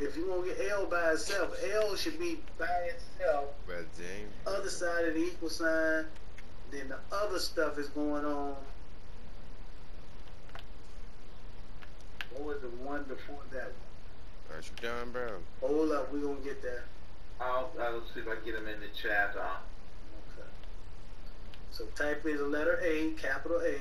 if you want to get L by itself, L should be by itself. But James. Other side of the equal sign. Then the other stuff is going on. What was the one before that one? Are you done, bro? Hold up, we gonna get that. I'll, I'll see if I get them in the chat. Huh? Okay. So type in the letter A, capital A,